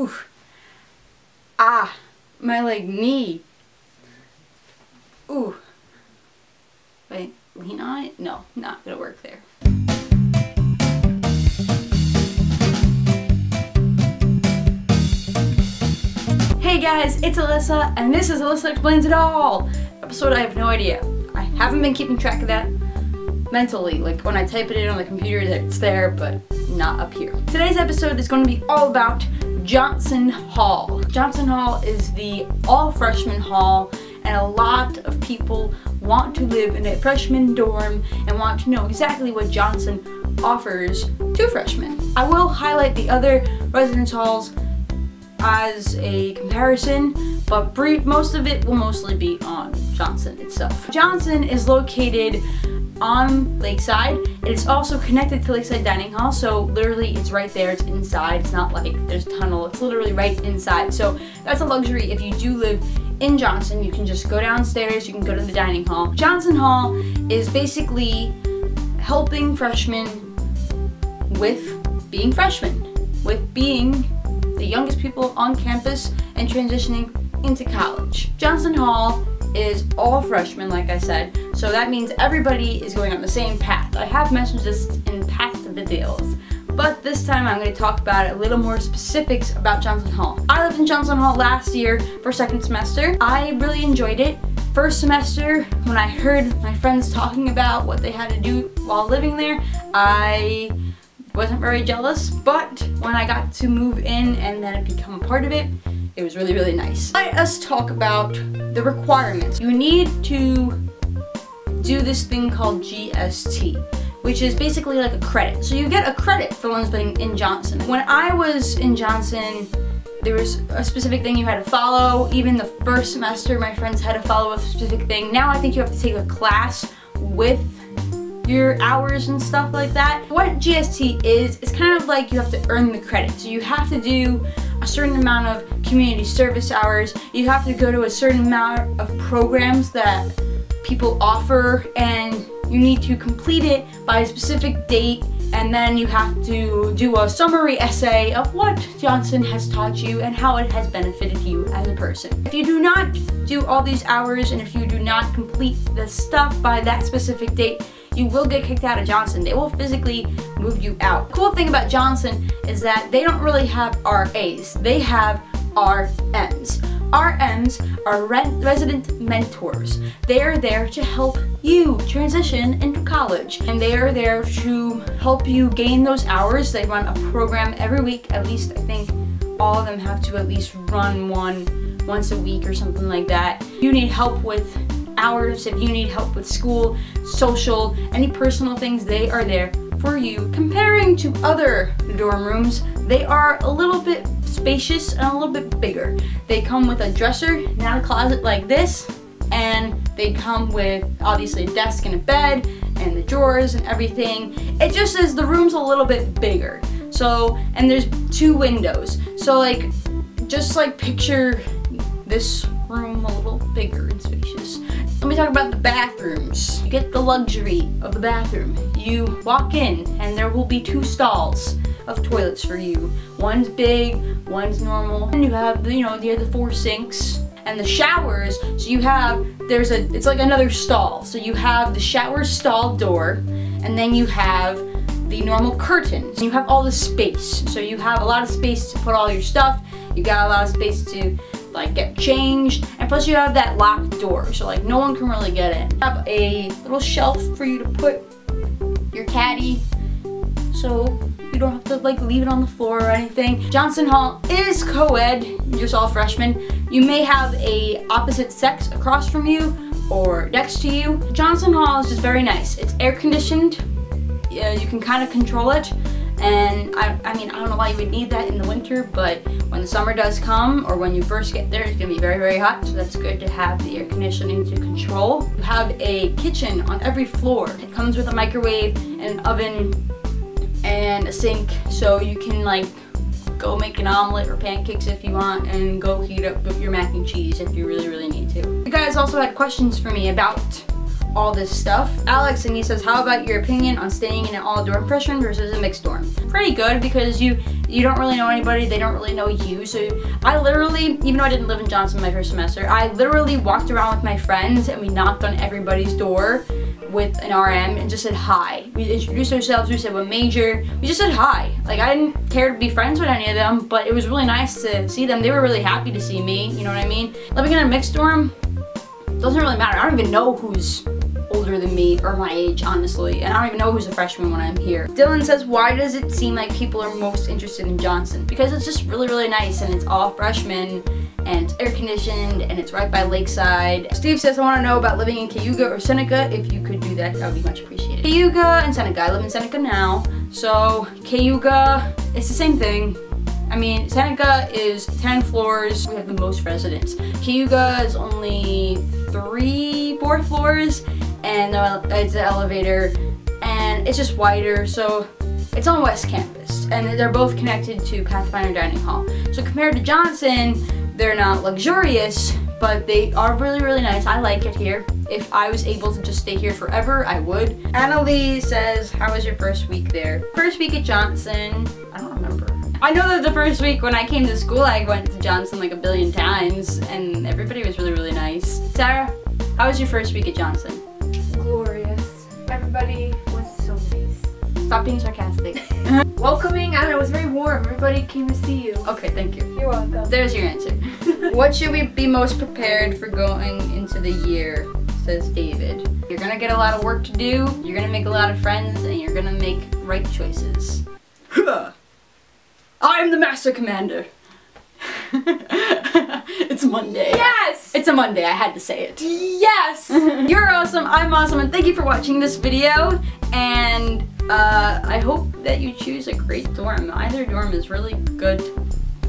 Ooh. Ah, my leg, knee. Ooh. Wait, lean on it? No, not gonna work there. Hey guys, it's Alyssa, and this is Alyssa Explains It All! Episode I have no idea. I haven't been keeping track of that mentally. Like when I type it in on the computer, it's there, but not up here. Today's episode is going to be all about Johnson Hall. Johnson Hall is the all freshman hall, and a lot of people want to live in a freshman dorm and want to know exactly what Johnson offers to freshmen. I will highlight the other residence halls as a comparison, but brief, most of it will mostly be on Johnson itself. Johnson is located on Lakeside. It's also connected to Lakeside Dining Hall, so literally it's right there, it's inside. It's not like there's a tunnel, it's literally right inside. So that's a luxury if you do live in Johnson. You can just go downstairs, you can go to the dining hall. Johnson Hall is basically helping freshmen with being freshmen, with being the youngest people on campus and transitioning into college. Johnson Hall is all freshmen, like I said, so that means everybody is going on the same path. I have mentioned this in past videos, but this time I'm going to talk about a little more specifics about Johnson Hall. I lived in Johnson Hall last year for second semester. I really enjoyed it. First semester, when I heard my friends talking about what they had to do while living there, I wasn't very jealous, but when I got to move in and then become a part of it, it was really, really nice. Let us talk about the requirements. You need to do this thing called GST, which is basically like a credit. So you get a credit for loans being in Johnson. When I was in Johnson, there was a specific thing you had to follow. Even the first semester, my friends had to follow a specific thing. Now I think you have to take a class with your hours and stuff like that. What GST is, it's kind of like you have to earn the credit. So you have to do a certain amount of community service hours. You have to go to a certain amount of programs that people offer and you need to complete it by a specific date and then you have to do a summary essay of what Johnson has taught you and how it has benefited you as a person. If you do not do all these hours and if you do not complete the stuff by that specific date, you will get kicked out of Johnson. They will physically move you out. The cool thing about Johnson is that they don't really have RAs. They have RMs. RMs are resident mentors. They are there to help you transition into college. And they are there to help you gain those hours. They run a program every week. At least I think all of them have to at least run one once a week or something like that. You need help with hours, if you need help with school, social, any personal things, they are there for you. Comparing to other dorm rooms, they are a little bit spacious and a little bit bigger. They come with a dresser, not a closet like this, and they come with obviously a desk and a bed and the drawers and everything. It just says the room's a little bit bigger. So, and there's two windows. So like, just like picture this room a little bigger and spacious. Let me talk about the bathrooms. You get the luxury of the bathroom. You walk in and there will be two stalls of toilets for you. One's big, one's normal. And you have, the, you know, the four sinks and the showers. So you have, there's a, it's like another stall. So you have the shower stall door and then you have the normal curtains. You have all the space. So you have a lot of space to put all your stuff. You got a lot of space to like get changed and plus you have that locked door so like no one can really get in. You have a little shelf for you to put your caddy so don't have to like leave it on the floor or anything. Johnson Hall is co-ed, just all freshmen. You may have a opposite sex across from you or next to you. Johnson Hall is just very nice. It's air conditioned. Yeah, you can kind of control it and I, I mean, I don't know why you would need that in the winter, but when the summer does come, or when you first get there, it's gonna be very, very hot, so that's good to have the air conditioning to control. You have a kitchen on every floor. It comes with a microwave and an oven and a sink, so you can like go make an omelet or pancakes if you want and go heat up your mac and cheese if you really, really need to. You guys also had questions for me about all this stuff. Alex and he says, how about your opinion on staying in an all dorm freshman versus a mixed dorm? Pretty good because you You don't really know anybody, they don't really know you. So I literally, even though I didn't live in Johnson my first semester, I literally walked around with my friends and we knocked on everybody's door with an RM and just said hi. We introduced ourselves, we said what major, we just said hi. Like I didn't care to be friends with any of them, but it was really nice to see them. They were really happy to see me, you know what I mean? Living in a mixed dorm doesn't really matter. I don't even know who's older than me or my age, honestly. And I don't even know who's a freshman when I'm here. Dylan says, why does it seem like people are most interested in Johnson? Because it's just really, really nice and it's all freshmen and it's air conditioned and it's right by Lakeside. Steve says, I want to know about living in Cayuga or Seneca. If you could do that, that would be much appreciated. Cayuga and Seneca. I live in Seneca now. So Cayuga, it's the same thing. I mean, Seneca is 10 floors. We have the most residents. Cayuga is only three, four floors and it's an elevator and it's just wider so it's on West Campus and they're both connected to Pathfinder Dining Hall. So compared to Johnson, they're not luxurious, but they are really, really nice. I like it here. If I was able to just stay here forever, I would. Annalie says, how was your first week there? First week at Johnson, I don't remember. I know that the first week when I came to school, I went to Johnson like a billion times and everybody was really, really nice. Sarah, how was your first week at Johnson? Glorious. Everybody was so nice. Stop being sarcastic. Welcoming, know, it was very warm. Everybody came to see you. Okay, thank you. You're welcome. There's your answer. what should we be most prepared for going into the year? Says David. You're gonna get a lot of work to do, you're gonna make a lot of friends, and you're gonna make right choices. I'm the Master Commander. it's Monday. Yes! It's a Monday, I had to say it. Yes! You're awesome, I'm awesome, and thank you for watching this video. And uh, I hope that you choose a great dorm. Either dorm is really good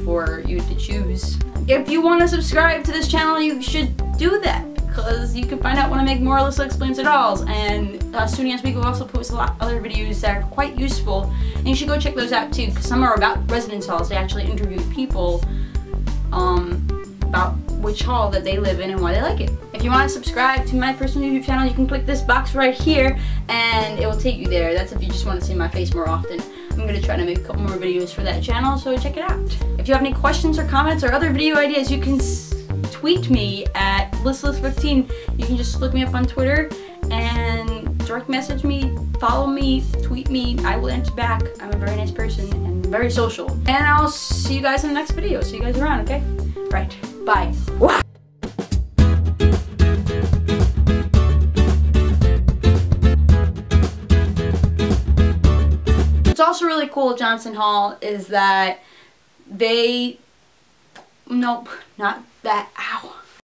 for you to choose. If you want to subscribe to this channel, you should do that because you can find out when I make more or Alyssa Explains It Alls and uh, SUNY Oswego will also post a lot of other videos that are quite useful and you should go check those out too because some are about residence halls. They actually interview people um, about which hall that they live in and why they like it. If you want to subscribe to my personal YouTube channel, you can click this box right here and it will take you there. That's if you just want to see my face more often. I'm going to try to make a couple more videos for that channel, so check it out. If you have any questions or comments or other video ideas, you can tweet me at listless15. You can just look me up on Twitter and direct message me, follow me, tweet me. I will answer back. I'm a very nice person and very social. And I'll see you guys in the next video. See you guys around, okay? Right. Bye. What's also really cool at Johnson Hall is that they, nope, not that, ow.